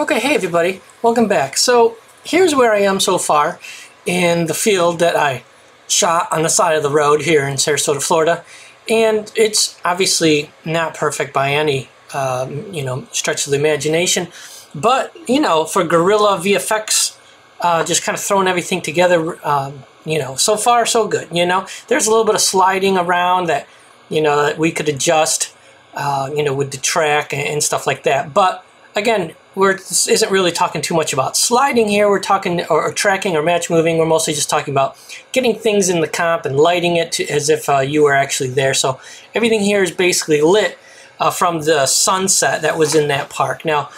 Okay, hey everybody, welcome back. So here's where I am so far in the field that I shot on the side of the road here in Sarasota, Florida. And it's obviously not perfect by any, um, you know, stretch of the imagination. But, you know, for guerrilla VFX, uh, just kind of throwing everything together, um, you know, so far so good, you know. There's a little bit of sliding around that, you know, that we could adjust, uh, you know, with the track and, and stuff like that. But again, we're isn't really talking too much about sliding here. We're talking or, or, tracking or match moving. We're mostly just talking about getting things in the comp and lighting it to, as if uh, you were actually there. So everything here is basically lit uh, from the sunset that was in that park. Now,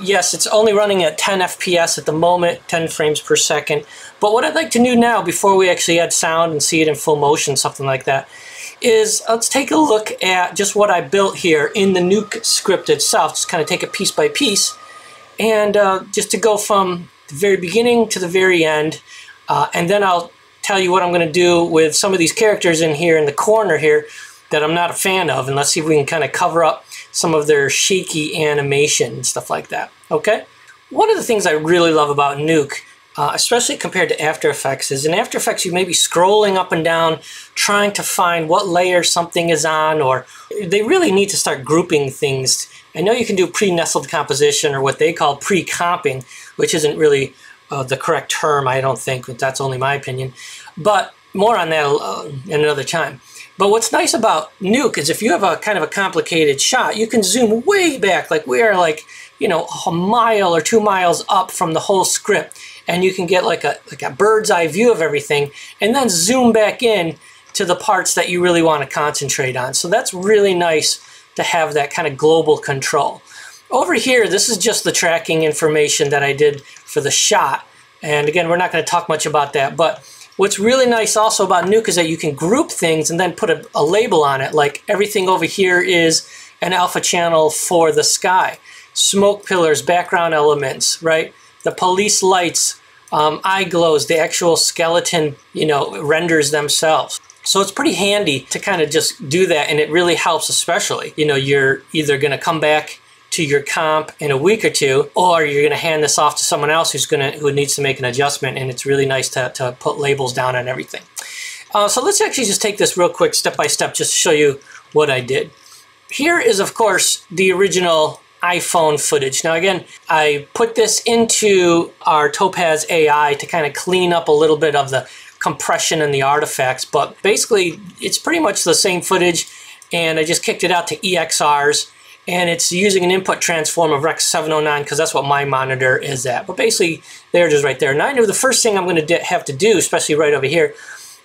yes, it's only running at 10 FPS at the moment, 10 frames per second. But what I'd like to do now, before we actually add sound and see it in full motion, something like that, is let's take a look at just what I built here in the Nuke script itself. Just kind of take it piece by piece. And uh, just to go from the very beginning to the very end. Uh, and then I'll tell you what I'm going to do with some of these characters in here in the corner here that I'm not a fan of. And let's see if we can kind of cover up some of their shaky animation and stuff like that. Okay? One of the things I really love about Nuke uh, especially compared to After Effects, is in After Effects you may be scrolling up and down trying to find what layer something is on, or they really need to start grouping things. I know you can do pre-nestled composition or what they call pre-comping, which isn't really uh, the correct term, I don't think, but that's only my opinion. But more on that uh, in another time. But what's nice about Nuke is if you have a kind of a complicated shot, you can zoom way back, like we are like, you know, a mile or two miles up from the whole script and you can get like a, like a bird's eye view of everything and then zoom back in to the parts that you really want to concentrate on. So that's really nice to have that kind of global control. Over here, this is just the tracking information that I did for the shot. And again, we're not going to talk much about that, but what's really nice also about Nuke is that you can group things and then put a, a label on it. Like everything over here is an alpha channel for the sky. Smoke pillars, background elements, right? the police lights, um, eye glows, the actual skeleton, you know, renders themselves. So it's pretty handy to kind of just do that, and it really helps, especially. You know, you're either going to come back to your comp in a week or two, or you're going to hand this off to someone else who's going to who needs to make an adjustment, and it's really nice to, to put labels down on everything. Uh, so let's actually just take this real quick, step by step, just to show you what I did. Here is, of course, the original iPhone footage. Now again, I put this into our Topaz AI to kind of clean up a little bit of the compression and the artifacts, but basically it's pretty much the same footage and I just kicked it out to EXRs and it's using an input transform of Rec 709 because that's what my monitor is at. But basically, there it is right there. Now I know the first thing I'm going to have to do, especially right over here,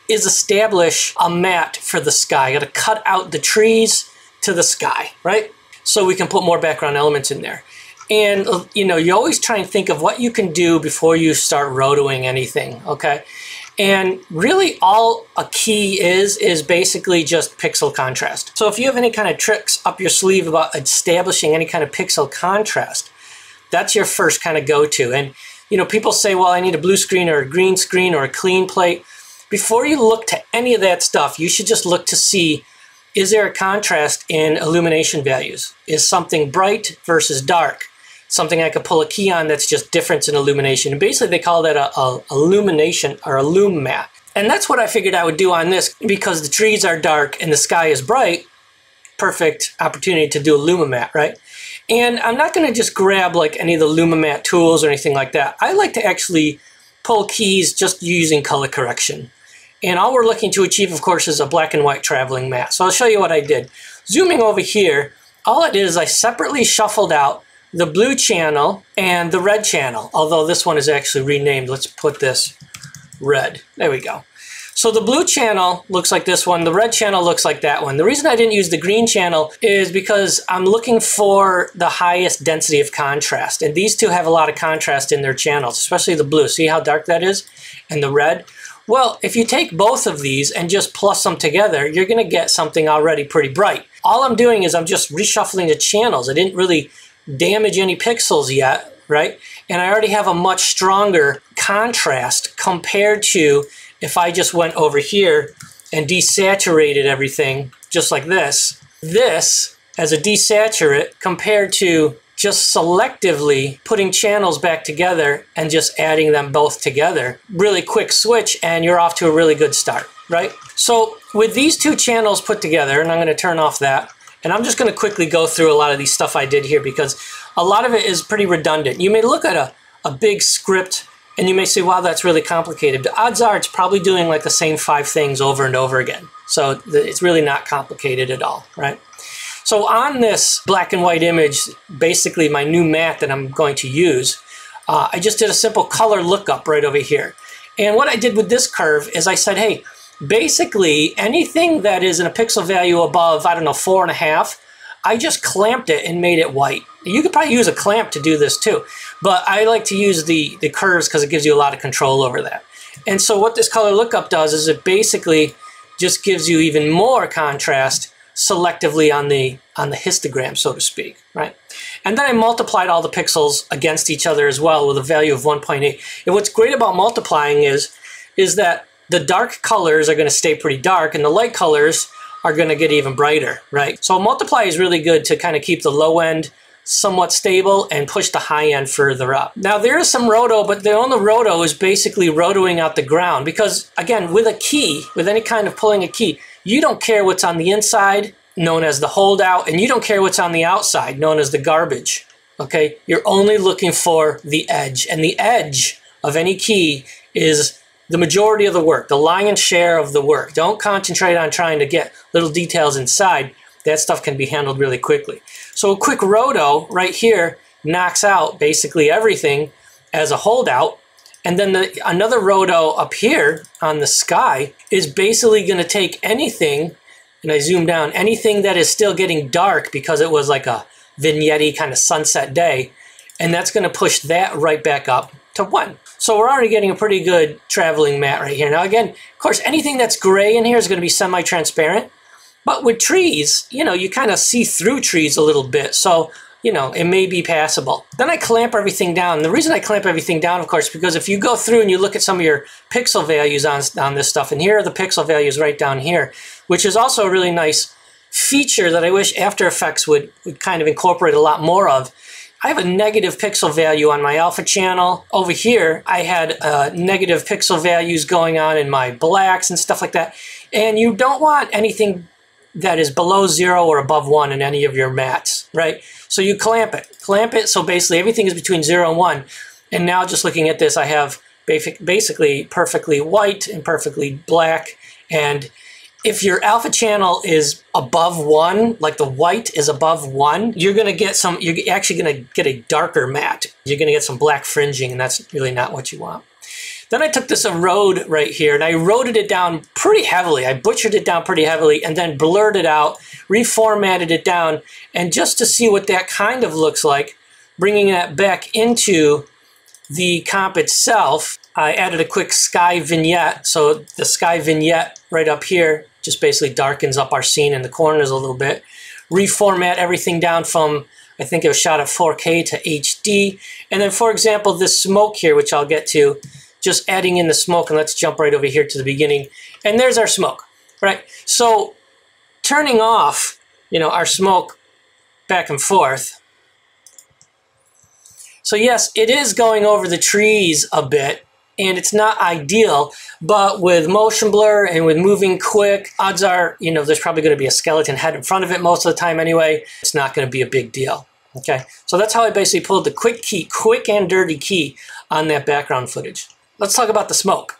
is establish a matte for the sky. I got to cut out the trees to the sky, right? So we can put more background elements in there. And, uh, you know, you always try and think of what you can do before you start rotoing anything, okay? And really all a key is, is basically just pixel contrast. So if you have any kind of tricks up your sleeve about establishing any kind of pixel contrast, that's your first kind of go-to. And, you know, people say, well, I need a blue screen or a green screen or a clean plate. Before you look to any of that stuff, you should just look to see is there a contrast in illumination values? Is something bright versus dark? Something I could pull a key on that's just difference in illumination. And basically they call that a, a illumination or a lume map. And that's what I figured I would do on this because the trees are dark and the sky is bright. Perfect opportunity to do a luma matte, right? And I'm not going to just grab like any of the luma matte tools or anything like that. I like to actually pull keys just using color correction. And all we're looking to achieve, of course, is a black and white traveling matte. So I'll show you what I did. Zooming over here, all I did is I separately shuffled out the blue channel and the red channel, although this one is actually renamed. Let's put this red. There we go. So the blue channel looks like this one, the red channel looks like that one. The reason I didn't use the green channel is because I'm looking for the highest density of contrast. And these two have a lot of contrast in their channels, especially the blue. See how dark that is? And the red? Well, if you take both of these and just plus them together, you're going to get something already pretty bright. All I'm doing is I'm just reshuffling the channels. I didn't really damage any pixels yet, right? And I already have a much stronger contrast compared to if I just went over here and desaturated everything just like this. This, as a desaturate, compared to just selectively putting channels back together and just adding them both together. Really quick switch and you're off to a really good start, right? So with these two channels put together, and I'm gonna turn off that, and I'm just gonna quickly go through a lot of these stuff I did here because a lot of it is pretty redundant. You may look at a, a big script and you may say, wow, that's really complicated. But odds are it's probably doing like the same five things over and over again. So it's really not complicated at all, right? So on this black and white image, basically my new matte that I'm going to use, uh, I just did a simple color lookup right over here. And what I did with this curve is I said, hey, basically anything that is in a pixel value above, I don't know, four and a half, I just clamped it and made it white. You could probably use a clamp to do this too, but I like to use the, the curves because it gives you a lot of control over that. And so what this color lookup does is it basically just gives you even more contrast selectively on the on the histogram, so to speak, right? And then I multiplied all the pixels against each other as well with a value of 1.8. And what's great about multiplying is is that the dark colors are going to stay pretty dark and the light colors are going to get even brighter, right? So multiply is really good to kind of keep the low end somewhat stable and push the high end further up. Now there is some roto, but the only roto is basically rotoing out the ground because again, with a key, with any kind of pulling a key, you don't care what's on the inside, known as the holdout, and you don't care what's on the outside, known as the garbage. Okay, you're only looking for the edge, and the edge of any key is the majority of the work, the lion's share of the work. Don't concentrate on trying to get little details inside. That stuff can be handled really quickly. So a quick roto right here knocks out basically everything as a holdout. And then the, another roto up here on the sky is basically going to take anything, and I zoom down, anything that is still getting dark because it was like a vignette kind of sunset day, and that's going to push that right back up to 1. So we're already getting a pretty good traveling matte right here. Now again, of course, anything that's gray in here is going to be semi-transparent. But with trees, you know, you kind of see through trees a little bit. So, you know, it may be passable. Then I clamp everything down. The reason I clamp everything down, of course, because if you go through and you look at some of your pixel values on, on this stuff, and here are the pixel values right down here, which is also a really nice feature that I wish After Effects would, would kind of incorporate a lot more of, I have a negative pixel value on my alpha channel. Over here, I had uh, negative pixel values going on in my blacks and stuff like that. And you don't want anything that is below zero or above one in any of your mattes, right? So you clamp it. Clamp it so basically everything is between zero and one. And now just looking at this, I have basically perfectly white and perfectly black. And if your alpha channel is above one, like the white is above one, you're going to get some, you're actually going to get a darker matte. You're going to get some black fringing, and that's really not what you want. Then I took this erode right here and I eroded it down pretty heavily. I butchered it down pretty heavily and then blurred it out, reformatted it down, and just to see what that kind of looks like, bringing that back into the comp itself, I added a quick sky vignette. So the sky vignette right up here just basically darkens up our scene in the corners a little bit. Reformat everything down from, I think it was shot at 4K to HD. And then, for example, this smoke here, which I'll get to, just adding in the smoke. And let's jump right over here to the beginning. And there's our smoke, right? So turning off, you know, our smoke back and forth, so yes, it is going over the trees a bit, and it's not ideal, but with motion blur and with moving quick, odds are, you know, there's probably going to be a skeleton head in front of it most of the time anyway. It's not going to be a big deal. Okay, so that's how I basically pulled the quick key, quick and dirty key on that background footage. Let's talk about the smoke.